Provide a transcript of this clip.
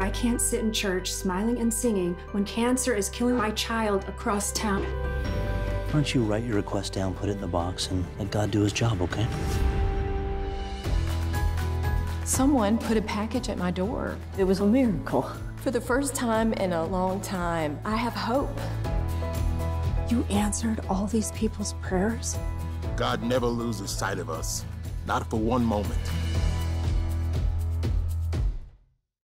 I can't sit in church smiling and singing when cancer is killing my child across town. Why don't you write your request down, put it in the box, and let God do his job, okay? Someone put a package at my door. It was a miracle. For the first time in a long time, I have hope. You answered all these people's prayers? God never loses sight of us, not for one moment.